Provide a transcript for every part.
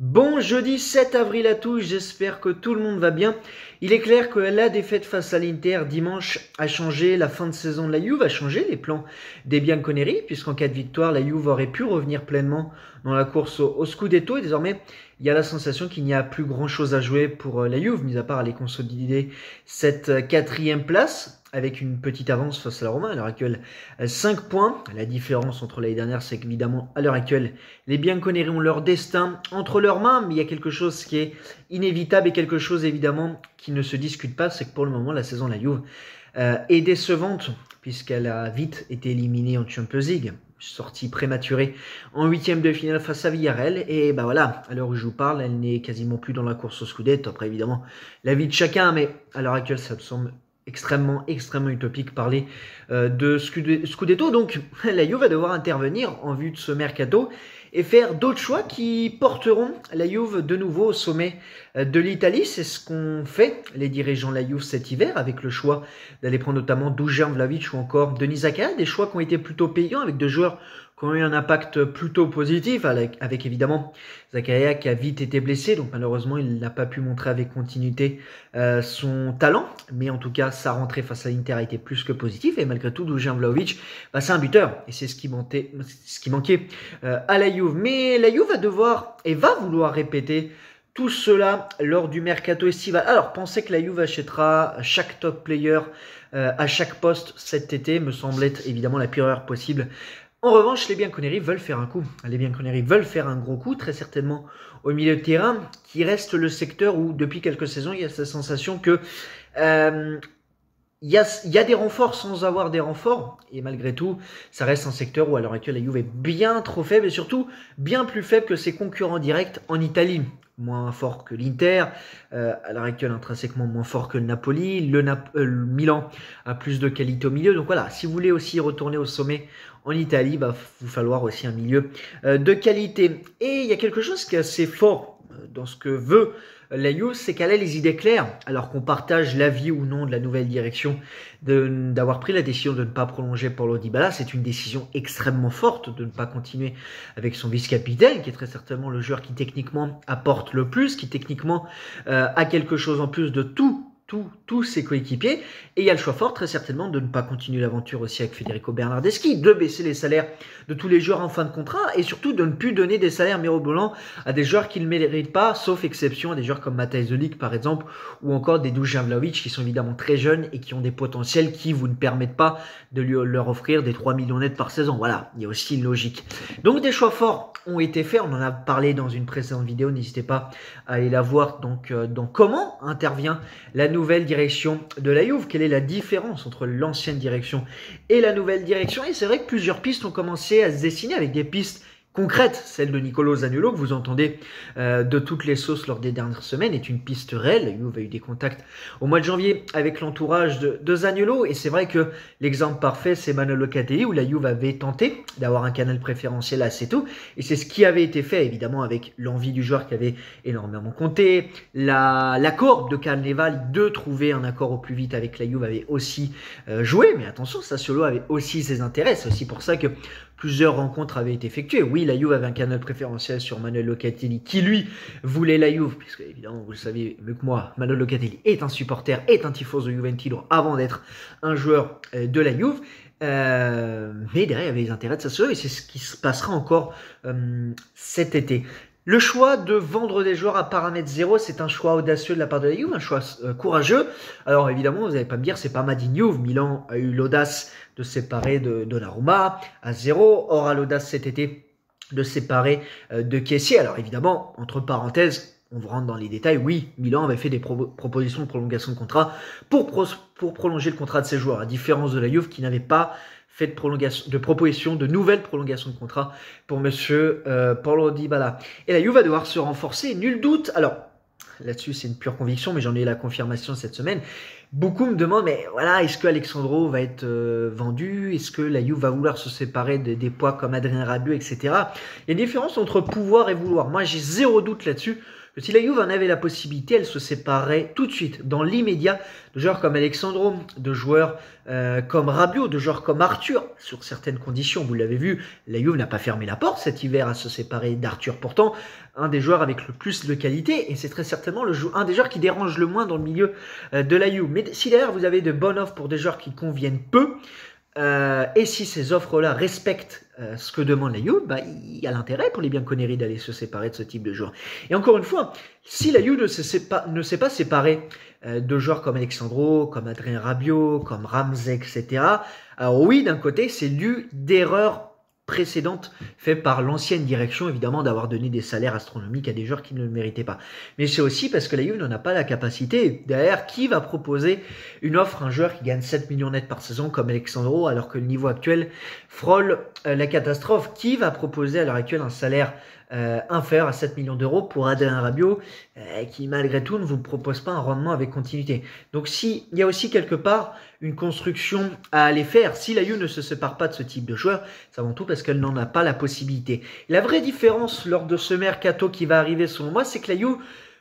Bon jeudi 7 avril à tous, j'espère que tout le monde va bien. Il est clair que la défaite face à l'Inter dimanche a changé la fin de saison de la Juve, a changé les plans des Bianconeri, puisqu'en cas de victoire, la Juve aurait pu revenir pleinement dans la course au, Scudetto, et désormais, il y a la sensation qu'il n'y a plus grand chose à jouer pour euh, la Juve, mis à part aller consolider cette euh, quatrième place avec une petite avance face à la Roma. À l'heure actuelle, 5 points. La différence entre l'année dernière, c'est qu'évidemment, à l'heure actuelle, les Bianconeri ont leur destin entre leurs mains, mais il y a quelque chose qui est inévitable et quelque chose évidemment qui ne se discute pas, c'est que pour le moment, la saison de la Juve euh, est décevante, puisqu'elle a vite été éliminée en Champions League sortie prématurée en huitième de finale face à Villarreal. Et bah voilà, à l'heure où je vous parle, elle n'est quasiment plus dans la course au Scudetto. Après, évidemment, la vie de chacun, mais à l'heure actuelle, ça me semble extrêmement, extrêmement utopique parler euh, de Scudetto. Donc, la Juve va devoir intervenir en vue de ce mercato et faire d'autres choix qui porteront la Juve de nouveau au sommet euh, de l'Italie. C'est ce qu'ont fait les dirigeants de la Juve cet hiver avec le choix d'aller prendre notamment Dujan Vlavic ou encore Denis Zakaria, des choix qui ont été plutôt payants avec deux joueurs qui ont eu un impact plutôt positif, avec, avec, évidemment Zakaria qui a vite été blessé, donc malheureusement il n'a pas pu montrer avec continuité euh, son talent, mais en tout cas sa rentrée face à l'Inter a été plus que positive, et malgré tout Dujan Vlaovic, bah, c'est un buteur, et c'est ce qui, manquait, ce qui manquait euh, à la Juve. Mais la Juve va devoir et va vouloir répéter tout cela lors du mercato estival. Alors, pensez que la Juve achètera chaque top player euh, à chaque poste cet été me semble être évidemment la pire erreur possible en revanche, les Bianconeri veulent faire un coup. Les Bianconeri veulent faire un gros coup, très certainement au milieu de terrain, qui reste le secteur où, depuis quelques saisons, il y a cette sensation que euh, il y, a, des renforts sans avoir des renforts, et malgré tout, ça reste un secteur où à l'heure actuelle la Juve est bien trop faible, et surtout bien plus faible que ses concurrents directs en Italie. Moins fort que l'Inter, euh, à l'heure actuelle intrinsèquement moins fort que le Napoli, le, euh, Milan a plus de qualité au milieu, donc voilà, si vous voulez aussi retourner au sommet en Italie, va vous falloir aussi un milieu euh, de qualité. Et il y a quelque chose qui est assez fort dans ce que veut la Juve, c'est qu'elle a les idées claires, alors qu'on partage l'avis ou non de la nouvelle direction d'avoir pris la décision de ne pas prolonger Paulo Dybala. C'est une décision extrêmement forte de ne pas continuer avec son vice-capitaine, qui est très certainement le joueur qui techniquement apporte le plus, qui techniquement euh, a quelque chose en plus de tout tous ses coéquipiers. Et il y a le choix fort, très certainement, de ne pas continuer l'aventure aussi avec Federico Bernardeschi, de baisser les salaires de tous les joueurs en fin de contrat et surtout de ne plus donner des salaires mirobolants à des joueurs qui ne méritent pas, sauf exception à des joueurs comme Matthijs Zelik par exemple, ou encore des Dujan Vlaovic qui sont évidemment très jeunes et qui ont des potentiels qui vous ne permettent pas de lui, leur offrir des 3 millions nets par saison. Voilà, il y a aussi une logique. Donc des choix forts ont été faits, on en a parlé dans une précédente vidéo, n'hésitez pas à aller la voir donc euh, dans comment intervient la nouvelle nouvelle direction de la Juve. Quelle est la différence entre l'ancienne direction et la nouvelle direction? Et c'est vrai que plusieurs pistes ont commencé à se dessiner avec des pistes concrète, celle de Nicolo Zaniolo, que vous entendez euh, de toutes les sauces lors des dernières semaines, est une piste réelle. La Juve a eu des contacts au mois de janvier avec l'entourage de, de, et c'est vrai que l'exemple parfait, c'est Manuel Locatelli, où la Juve avait tenté d'avoir un canal préférentiel à tout, et c'est ce qui avait été fait, évidemment, avec l'envie du joueur qui avait énormément compté, l'accord de Carneval de trouver un accord au plus vite avec la Juve avait aussi euh, joué, mais attention, Sassuolo avait aussi ses intérêts, c'est aussi pour ça que plusieurs rencontres avaient été effectuées. Oui, la Juve avait un canal préférentiel sur Manuel Locatelli, qui lui voulait la Juve, puisque évidemment, vous le savez mieux que moi, Manuel Locatelli est un supporter, est un tifoso de Juventino avant d'être un joueur euh, de la Juve. Euh, mais derrière, il y avait les intérêts de Sassuolo et c'est ce qui se passera encore euh, cet été. Le choix de vendre des joueurs à paramètre zéro, c'est un choix audacieux de la part de la Juve, un choix euh, courageux. Alors évidemment, vous n'allez pas me dire, c'est pas Madine Juve. Milan a eu l'audace de séparer de Donnarumma à zéro, aura l'audace cet été de séparer euh, de Kessier. Alors évidemment, entre parenthèses, on rentre dans les détails. Oui, Milan avait fait des propositions de prolongation de contrat pour, pour prolonger le contrat de ses joueurs, à différence de la Juve qui n'avait pas fait de, prolongation, de proposition, de nouvelles prolongations de contrat pour monsieur euh, Paulo Dybala. Et la Juve va devoir se renforcer, nul doute. Alors, là-dessus, c'est une pure conviction, mais j'en ai eu la confirmation cette semaine. Beaucoup me demandent, mais voilà, est-ce que Alexandro va être euh, vendu? Est-ce que la Juve va vouloir se séparer des poids comme Adrien Rabiot, etc. Il y a une différence entre pouvoir et vouloir. Moi, j'ai zéro doute là-dessus si la Juve en avait la possibilité, elle se séparait tout de suite, dans l'immédiat, de joueurs comme Alexandro, de joueurs euh, comme Rabiot, de joueurs comme Arthur, sur certaines conditions. Vous l'avez vu, la Juve n'a pas fermé la porte cet hiver à se séparer d'Arthur. Pourtant, un des joueurs avec le plus de qualité, et c'est très certainement un des joueurs qui dérange le moins dans le milieu euh, de la Juve. Mais si d'ailleurs vous avez de bonnes offres pour des joueurs qui conviennent peu, euh, et si ces offres-là respectent euh, ce que demande la Juve, bah, il y a l'intérêt pour les Bianconeri d'aller se séparer de ce type de joueurs. Et encore une fois, si la Juve ne s'est pas, ne s'est pas séparée euh, de joueurs comme Alexandro, comme Adrien Rabiot, comme Ramsey, etc., alors oui, d'un côté, c'est dû d'erreurs précédente faite par l'ancienne direction, évidemment, d'avoir donné des salaires astronomiques à des joueurs qui ne le méritaient pas. Mais c'est aussi parce que la Juve n'en a pas la capacité. Derrière, qui va proposer une offre à un joueur qui gagne 7 millions net par saison comme Alexandro, alors que le niveau actuel frôle euh, la catastrophe? Qui va proposer à l'heure actuelle un salaire euh, inférieur à 7 millions d'euros pour Adrien Rabiot, euh, qui malgré tout ne vous propose pas un rendement avec continuité? Donc si il y a aussi quelque part une construction à aller faire, si la Juve ne se sépare pas de ce type de joueur, c'est avant tout parce qu'elle n'en a pas la possibilité. La vraie différence lors de ce mercato qui va arriver selon moi, c'est que la Juve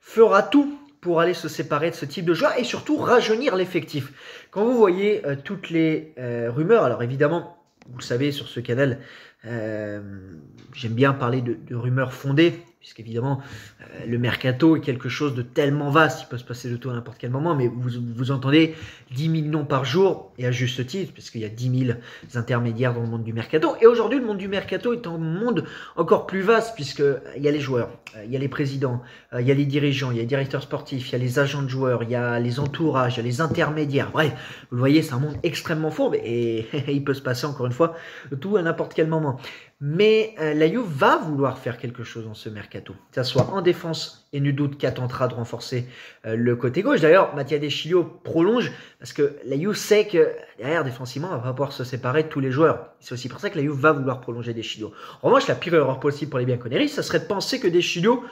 fera tout pour aller se séparer de ce type de joueur et surtout rajeunir l'effectif. Quand vous voyez euh, toutes les rumeurs, alors évidemment, vous le savez sur ce canal, euh, j'aime bien parler de, rumeurs fondées puisqu'évidemment, euh, le mercato est quelque chose de tellement vaste, il peut se passer de tout à n'importe quel moment, mais vous, vous entendez 10 millions par jour, et à juste titre, puisqu'il y a 10 000 intermédiaires dans le monde du mercato. Et aujourd'hui, le monde du mercato est un monde encore plus vaste, puisqu'il y a les joueurs, euh, il y a les présidents, euh, il y a les dirigeants, il y a les directeurs sportifs, il y a les agents de joueurs, il y a les entourages, il y a les intermédiaires. Bref, vous le voyez, c'est un monde extrêmement fourbe, et il peut se passer encore une fois de tout à n'importe quel moment. Mais euh, la Juve va vouloir faire quelque chose dans ce mercato. Que ce soit en défense, et nul doute qu'à tentera de renforcer euh, le côté gauche. D'ailleurs, Mattia Deschilio prolonge parce que la Juve sait que derrière, défensivement, on va pas pouvoir se séparer de tous les joueurs. C'est aussi pour ça que la Juve va vouloir prolonger Deschilio. En revanche, la pire erreur possible pour les Bianconeri, ça serait de penser que Deschilio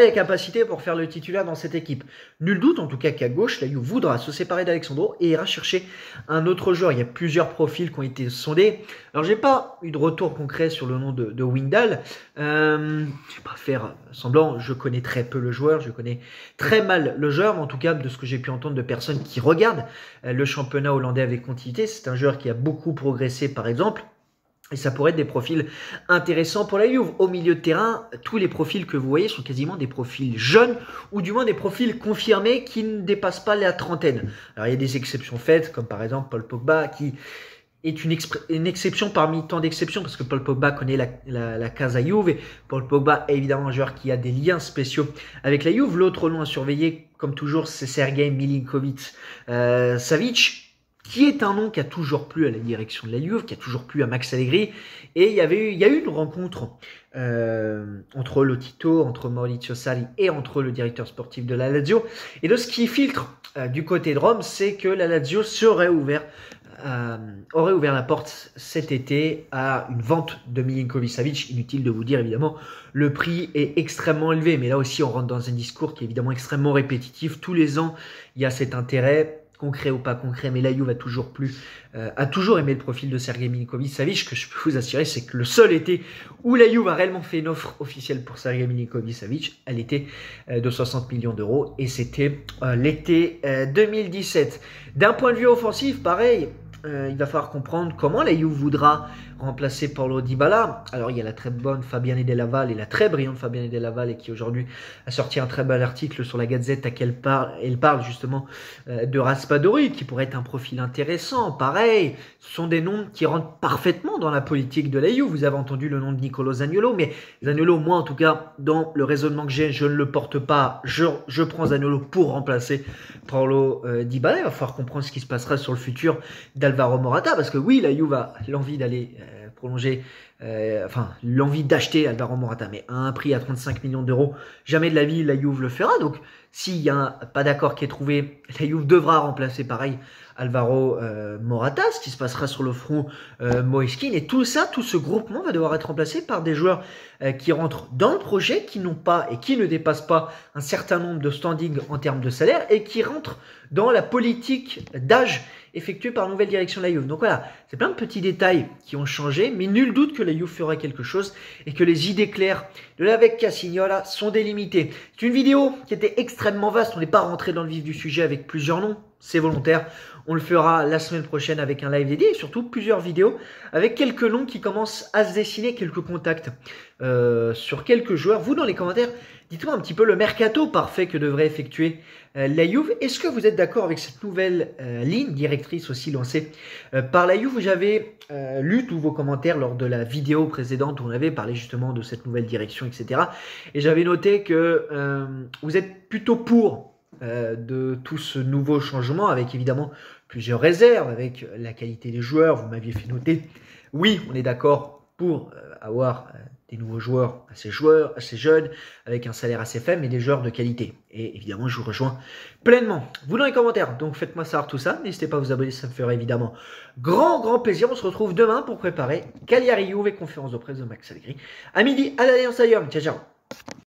les capacités pour faire le titulaire dans cette équipe. Nul doute en tout cas qu'à gauche, la Juve voudra se séparer d'Alexandro et ira chercher un autre joueur. Il y a plusieurs profils qui ont été sondés. Alors j'ai pas eu de retour concret sur le nom de, de Windal. Euh, je vais pas faire semblant, je connais très peu le joueur, je connais très mal le joueur, en tout cas de ce que j'ai pu entendre de personnes qui regardent euh, le championnat hollandais avec continuité, c'est un joueur qui a beaucoup progressé par exemple. Et ça pourrait être des profils intéressants pour la Juve. Au milieu de terrain, tous les profils que vous voyez sont quasiment des profils jeunes, ou du moins des profils confirmés qui ne dépassent pas la trentaine. Alors il y a des exceptions faites, comme par exemple Paul Pogba, qui est une, exception parmi tant d'exceptions, parce que Paul Pogba connaît la, la, la Casa Juve, et Paul Pogba est évidemment un joueur qui a des liens spéciaux avec la Juve. L'autre nom à surveiller, comme toujours, c'est Sergei Milinkovic euh, qui est un nom qui a toujours plu à la direction de la Juve, qui a toujours plu à Max Allegri. Et il y avait a eu une rencontre euh, entre Lotito, entre Maurizio Sali et entre le directeur sportif de la Lazio. Et de ce qui filtre euh, du côté de Rome, c'est que la Lazio serait ouvert, euh, aurait ouvert la porte cet été à une vente de Milinkovic Savic. Inutile de vous dire évidemment, le prix est extrêmement élevé, mais là aussi on rentre dans un discours qui est évidemment extrêmement répétitif. Tous les ans, il y a cet intérêt concret ou pas concret, mais la Juve a toujours plus, euh, a toujours aimé le profil de Sergei Milinkovic Savic. que je peux vous assurer, c'est que le seul été où la Juve a réellement fait une offre officielle pour Sergei Milinkovic Savic, elle était euh, de 60 millions d'euros et c'était euh, l'été 2017. D'un point de vue offensif, pareil, il va falloir comprendre comment la voudra remplacer Paulo Dybala. Alors il y a la très bonne Fabienne Delaval et la très brillante Fabienne Delaval et qui aujourd'hui a sorti un très bel article sur la Gazette à quelle elle parle justement euh, de Raspadori qui pourrait être un profil intéressant. Pareil, ce sont des noms qui rentrent parfaitement dans la politique de la Vous avez entendu le nom de Nicolo Zagnolo, mais Zagnolo, moi en tout cas, dans le raisonnement que j'ai, je ne le porte pas. Je, prends Zagnolo pour remplacer Paulo euh, Dybala. Il va falloir comprendre ce qui se passera sur le futur d'Alvaro Morata parce que oui, la Juve a l'envie d'aller euh, prolonger, euh, enfin l'envie d'acheter Alvaro Morata, mais à un prix à 35 millions d'euros, jamais de la vie la Juve le fera. Donc s'il n'y a pas d'accord qui est trouvé, la Juve devra remplacer pareil Alvaro Morata, ce qui se passera sur le front euh, Moeskin. Et tout ça, tout ce groupement va devoir être remplacé par des joueurs qui rentrent dans le projet, qui n'ont pas et qui ne dépassent pas un certain nombre de standings en termes de salaire et qui rentrent dans la politique d'âge effectuée par la nouvelle direction de la Juve. Donc voilà, c'est plein de petits détails qui ont changé, mais nul doute que la Juve fera quelque chose et que les idées claires de l'avec Cassignola sont délimitées. C'est une vidéo qui était extrêmement vaste, on n'est pas rentré dans le vif du sujet avec plusieurs noms, c'est volontaire. On le fera la semaine prochaine avec un live dédié et surtout plusieurs vidéos avec quelques noms qui commencent à se dessiner, quelques contacts euh, sur quelques joueurs. Vous, dans les commentaires, dites-moi un petit peu le mercato parfait que devrait effectuer euh, la Juve. Est-ce que vous êtes d'accord avec cette nouvelle euh, ligne directrice aussi lancée par la Juve? J'avais lu tous vos commentaires lors de la vidéo précédente où on avait parlé justement de cette nouvelle direction, etc. Et j'avais noté que vous êtes plutôt pour euh, de tout ce nouveau changement, avec évidemment plusieurs réserves, avec la qualité des joueurs. Vous m'aviez fait noter, oui, on est d'accord pour euh, avoir euh, des nouveaux joueurs assez, joueurs, assez jeunes, avec un salaire assez faible, mais des joueurs de qualité. Et évidemment, je vous rejoins pleinement. Vous dans les commentaires, donc faites-moi savoir tout ça. N'hésitez pas à vous abonner, ça me ferait évidemment grand, grand plaisir. On se retrouve demain pour préparer Cagliari Juve, conférence de presse de Max Allegri. À midi, à l'Alliance Ciao, ciao